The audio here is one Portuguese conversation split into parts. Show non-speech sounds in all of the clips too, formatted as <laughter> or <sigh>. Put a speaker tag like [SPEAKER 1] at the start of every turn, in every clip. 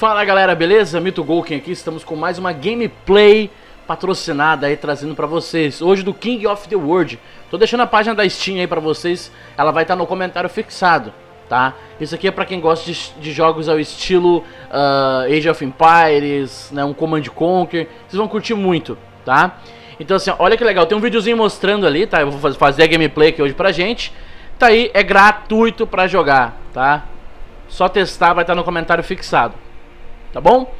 [SPEAKER 1] Fala galera, beleza? Mito Golken aqui, estamos com mais uma gameplay patrocinada aí, trazendo pra vocês. Hoje do King of the World. Tô deixando a página da Steam aí pra vocês, ela vai estar no comentário fixado, tá? Isso aqui é pra quem gosta de, de jogos ao estilo uh, Age of Empires, né, um Command Conquer, vocês vão curtir muito, tá? Então assim, olha que legal, tem um videozinho mostrando ali, tá? Eu vou fazer a gameplay aqui hoje pra gente. Tá aí, é gratuito pra jogar, tá? Só testar, vai estar no comentário fixado tá bom?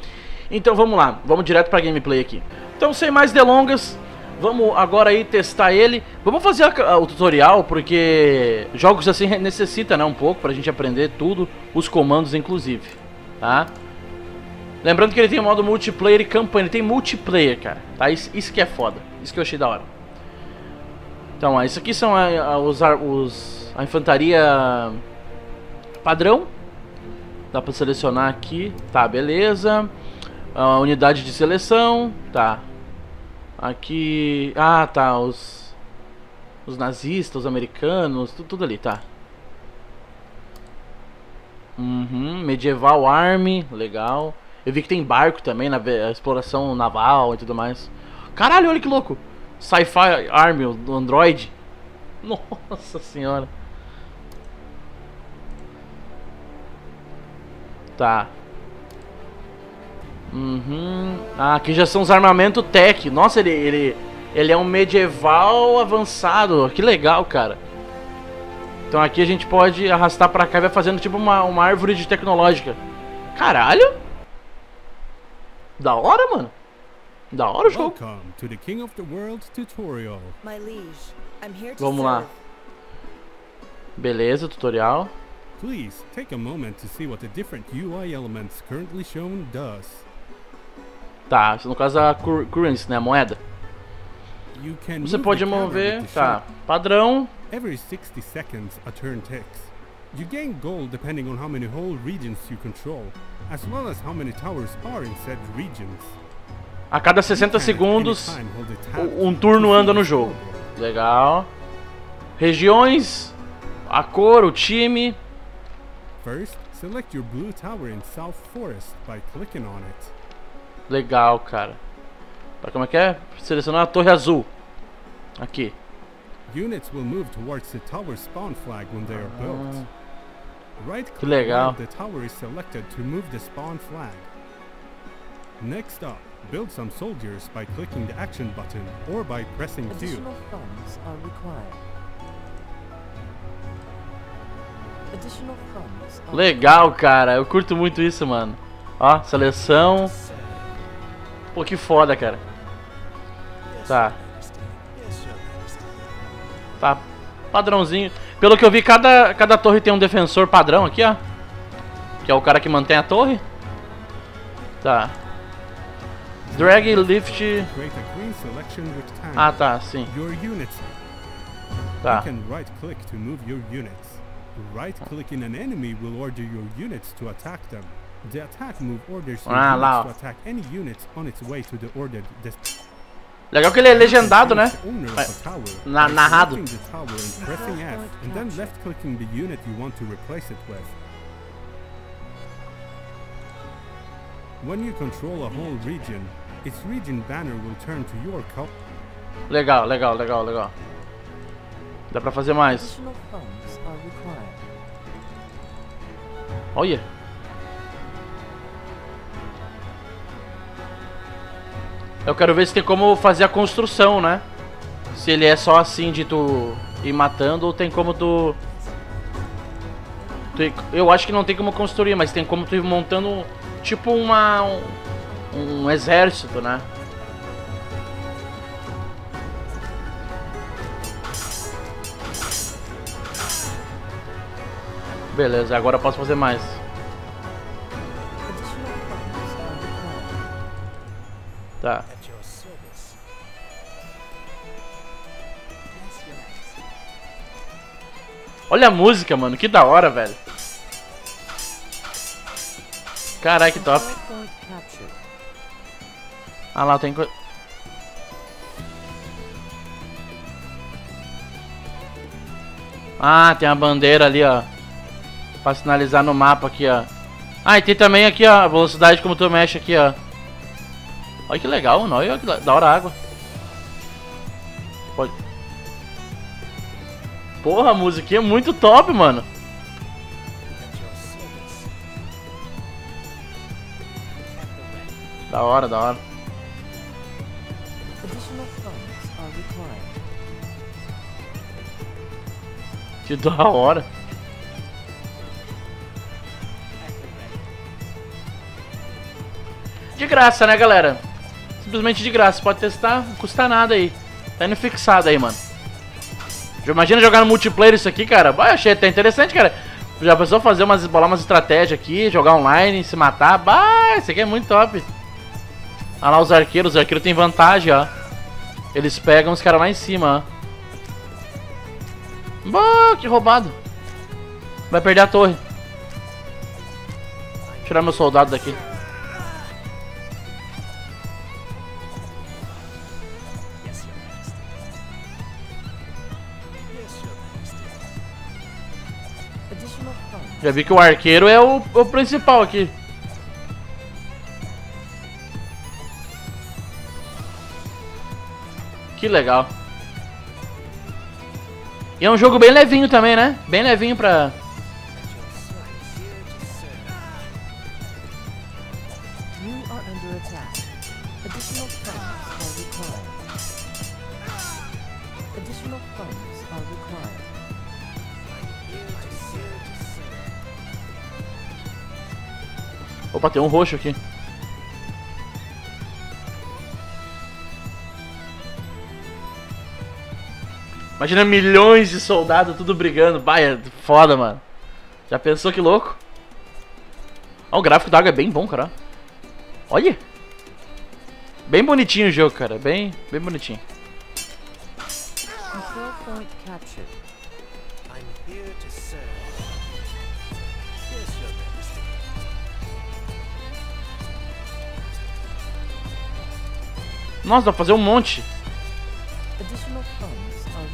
[SPEAKER 1] Então vamos lá, vamos direto pra gameplay aqui. Então sem mais delongas, vamos agora aí testar ele. Vamos fazer a, a, o tutorial, porque jogos assim necessita né, um pouco pra gente aprender tudo, os comandos inclusive, tá? Lembrando que ele tem modo multiplayer e campanha, ele tem multiplayer, cara, tá? Isso, isso que é foda, isso que eu achei da hora. Então, ó, isso aqui são a, a, os, a infantaria padrão, Dá pra selecionar aqui. Tá, beleza. A unidade de seleção. Tá. Aqui... Ah, tá. Os... Os nazistas, os americanos. Tudo, tudo ali, tá. Uhum. Medieval Army. Legal. Eu vi que tem barco também na exploração naval e tudo mais. Caralho, olha que louco. Sci-Fi Army, do Android. <laughs> Nossa senhora. Tá. Uhum. Ah, aqui já são os armamentos tech. Nossa, ele, ele, ele é um medieval avançado. Que legal, cara. Então aqui a gente pode arrastar pra cá e vai fazendo tipo uma, uma árvore de tecnológica. Caralho! Da hora, mano. Da hora o jogo. Vamos lá. Beleza, tutorial. Please take a moment to see what the different UI elements currently shown does. Tá, no caso a currency, né, a moeda. Você pode mover, tá, padrão. Every 60 seconds a turn ticks. You gain gold depending on how many whole regions you control, as well as how many towers are in said regions. A cada 60 segundos, um turno anda no jogo. Legal. Regiões, a cor, o time, First, select your blue tower in South Forest by clicking on it. Legal, cara. Tá, como é que é? Selecionar a torre azul. Aqui. Units will move towards the tower spawn flag when they are built. Ah. Right click legal. the tower is selected to move the spawn flag. Next up, build some soldiers by clicking the action button or by pressing Q. Additional funds are required. Legal, cara. Eu curto muito isso, mano. Ó, seleção. Pô, que foda, cara. Tá. Tá. Padrãozinho. Pelo que eu vi, cada, cada torre tem um defensor padrão aqui, ó. Que é o cara que mantém a torre. Tá. Drag lift. Ah, tá, sim. Tá. Right-clicking an enemy will order your units to attack them. The attack move orders your ah, units to attack any units on its way to the ordered destination. Legal que ele é legendado, né? Na, narrado. When you control a whole region, its region banner will turn to your Legal, legal, legal, legal. Dá pra fazer mais. Olha. Eu quero ver se tem como fazer a construção, né? Se ele é só assim de tu ir matando ou tem como tu... Eu acho que não tem como construir, mas tem como tu ir montando tipo uma... um, um exército, né? Beleza, agora eu posso fazer mais. Tá. Olha a música, mano. Que da hora, velho. Caralho, que top. Ah lá, tem coisa... Ah, tem a bandeira ali, ó. Pra sinalizar no mapa aqui, ó. Ah, e tem também aqui ó, a velocidade como tu mexe aqui, ó. Olha que legal, mano. Olha que da hora a água. Pode. Porra, a musiquinha é muito top, mano. Da hora, da hora. Que da hora. De graça, né, galera? Simplesmente de graça. Pode testar, não custa nada aí. Tá indo fixado aí, mano. Imagina jogar no multiplayer isso aqui, cara. Bah, achei até interessante, cara. Já pensou fazer umas, bolar umas estratégias aqui, jogar online, se matar? Bah, isso aqui é muito top. Olha lá os arqueiros, os arqueiros tem vantagem, ó. Eles pegam os caras lá em cima, ó. Bah, que roubado. Vai perder a torre. Vou tirar meu soldado daqui. Já vi que o arqueiro é o, o principal aqui. Que legal. E é um jogo bem levinho também, né? Bem levinho pra... tem um roxo aqui. Imagina milhões de soldados tudo brigando. Baia, foda, mano. Já pensou que louco? Ó, o gráfico da água é bem bom, cara. Olha. Bem bonitinho o jogo, cara. Bem, bem bonitinho. Nossa, dá pra fazer um monte.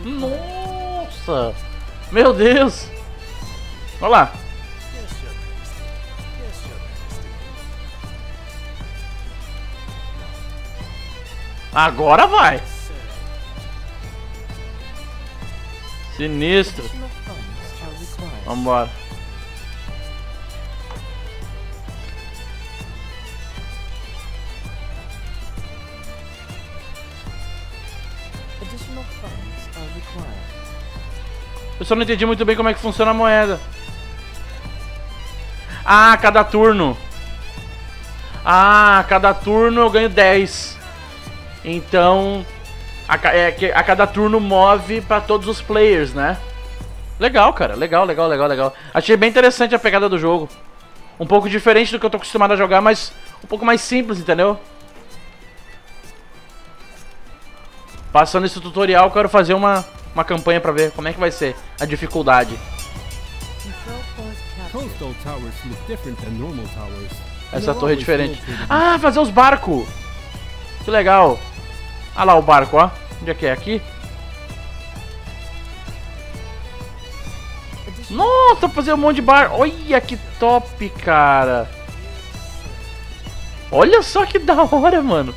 [SPEAKER 1] Nossa! Meu Deus! Olha lá. Agora vai! Sinistro! Vambora! Eu só não entendi muito bem como é que funciona a moeda. Ah, cada turno. Ah, cada turno eu ganho 10. Então, a, é, a cada turno move para todos os players, né? Legal, cara. Legal, legal, legal, legal. Achei bem interessante a pegada do jogo. Um pouco diferente do que eu tô acostumado a jogar, mas um pouco mais simples, entendeu? Passando esse tutorial, quero fazer uma, uma campanha pra ver como é que vai ser a dificuldade. Essa torre é diferente. Ah, fazer os barcos! Que legal! Ah lá o barco, ó. Onde é que é? Aqui? Nossa, fazer um monte de barco. Olha que top, cara. Olha só que da hora, mano.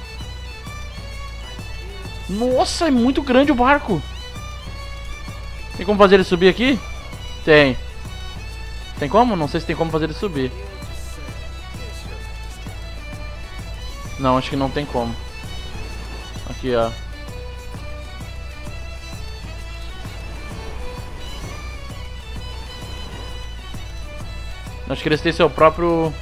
[SPEAKER 1] Nossa, é muito grande o barco. Tem como fazer ele subir aqui? Tem. Tem como? Não sei se tem como fazer ele subir. Não, acho que não tem como. Aqui, ó. Acho que eles têm seu próprio...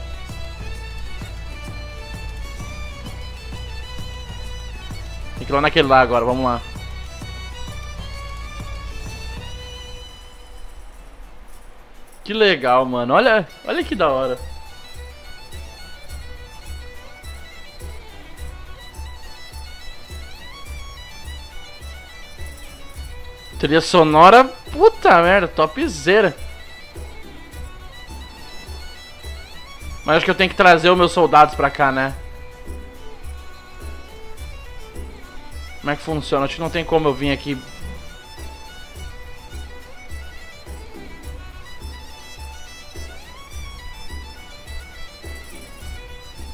[SPEAKER 1] que ir lá naquele lá agora, vamos lá. Que legal, mano. Olha, olha que da hora. Trilha sonora, puta merda, topzera. Mas acho que eu tenho que trazer os meus soldados pra cá, né? Como é que funciona? Acho que não tem como eu vir aqui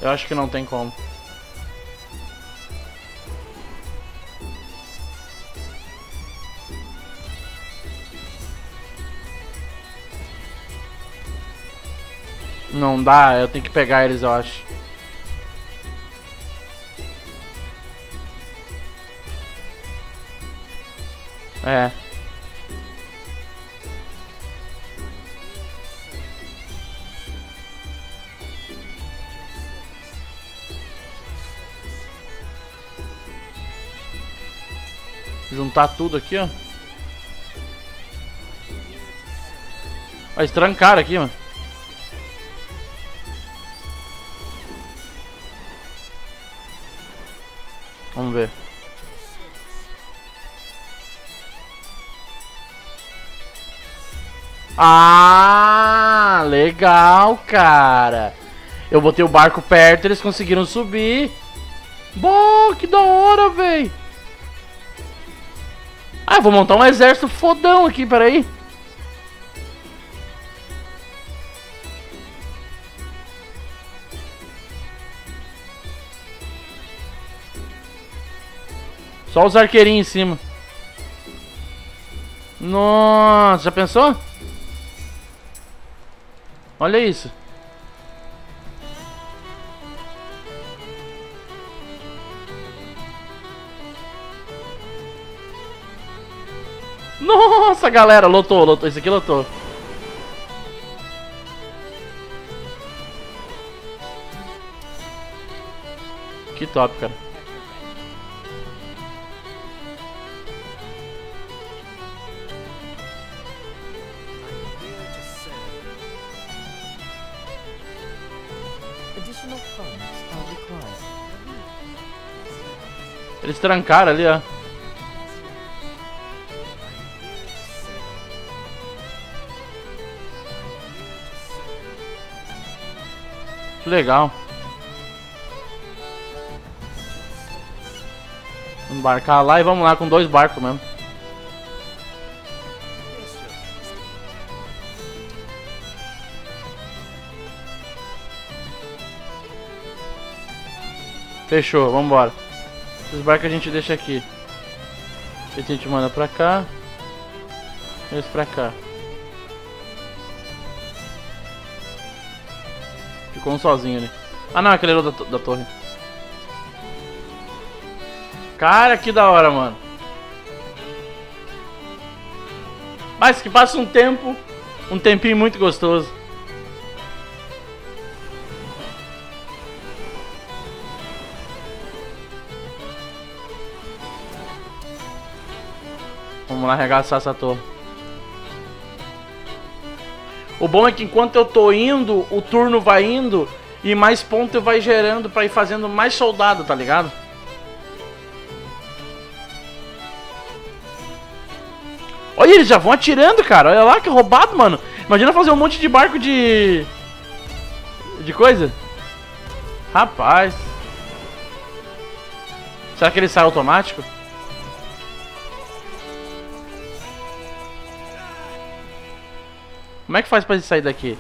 [SPEAKER 1] Eu acho que não tem como. Não dá, eu tenho que pegar eles, eu acho. É. Juntar tudo aqui, ó. Vai trancar aqui, mano. Ah, legal, cara. Eu botei o barco perto, eles conseguiram subir. Bom, que da hora, velho. Ah, vou montar um exército fodão aqui, peraí. Só os arqueirinhos em cima. Nossa, já pensou? Olha isso. Nossa, galera, lotou, lotou. Esse aqui lotou. Que top, cara. Eles trancaram ali, ó. Que legal. Embarcar lá e vamos lá com dois barcos mesmo. Fechou, vambora. Esses barcos a gente deixa aqui. Esse a gente manda pra cá. Esse pra cá. Ficou um sozinho ali. Ah não, aquele era da, da torre. Cara, que da hora, mano. Mas que passa um tempo, um tempinho muito gostoso. Vamos lá arregaçar essa torre. O bom é que enquanto eu tô indo, o turno vai indo e mais ponto vai gerando pra ir fazendo mais soldado, tá ligado? Olha, eles já vão atirando, cara. Olha lá que roubado, mano. Imagina fazer um monte de barco de... De coisa. Rapaz. Será que ele sai automático? Como é que faz pra sair daqui?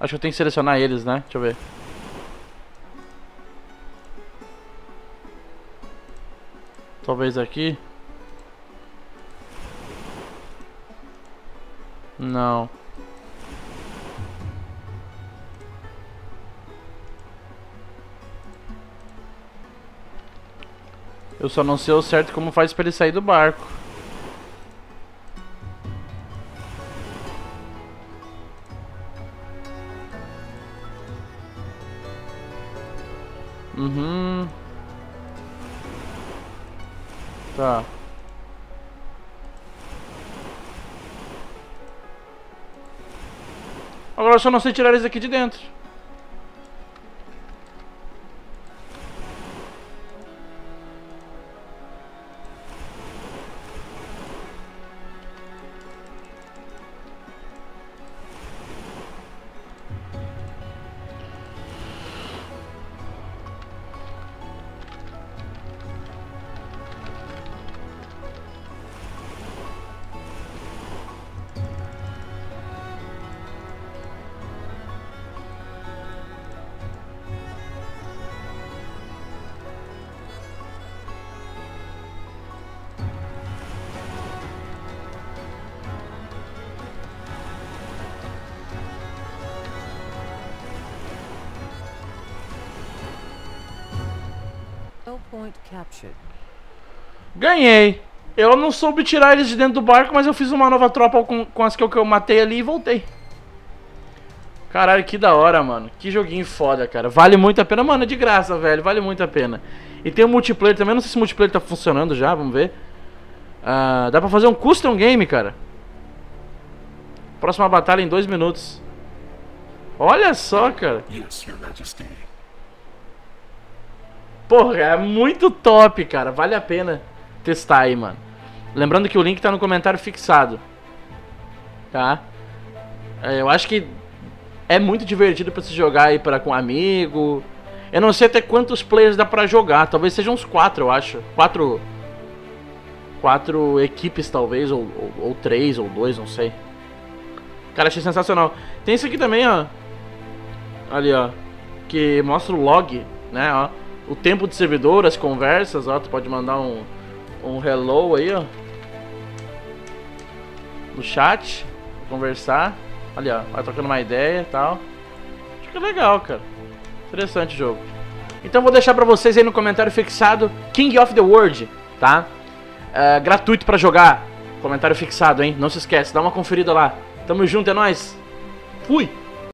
[SPEAKER 1] Acho que eu tenho que selecionar eles, né? Deixa eu ver. Talvez aqui. Não. Eu só não sei o certo como faz pra ele sair do barco. Uhum. Tá. Agora eu só não sei tirar eles aqui de dentro. Ganhei. Eu não soube tirar eles de dentro do barco, mas eu fiz uma nova tropa com, com as que eu, que eu matei ali e voltei. Caralho, que da hora, mano. Que joguinho foda, cara. Vale muito a pena. Mano, é de graça, velho. Vale muito a pena. E tem o um multiplayer também. Não sei se o multiplayer tá funcionando já. Vamos ver. Uh, dá pra fazer um custom game, cara. Próxima batalha em dois minutos. Olha só, cara. Yes, Your Majesty. Porra, é muito top, cara. Vale a pena testar aí, mano. Lembrando que o link tá no comentário fixado. Tá? É, eu acho que é muito divertido para se jogar aí para com amigo. Eu não sei até quantos players dá para jogar. Talvez sejam uns quatro, eu acho. Quatro. Quatro equipes, talvez, ou, ou, ou três, ou dois, não sei. Cara, achei sensacional. Tem isso aqui também, ó. Ali, ó. Que mostra o log, né, ó. O tempo de servidor, as conversas, ó. Tu pode mandar um, um hello aí, ó. No chat. Conversar. Ali, ó. Vai trocando uma ideia e tal. Acho que é legal, cara. Interessante o jogo. Então vou deixar pra vocês aí no comentário fixado King of the World, tá? É, gratuito pra jogar. Comentário fixado, hein? Não se esquece, dá uma conferida lá. Tamo junto, é nóis. Fui!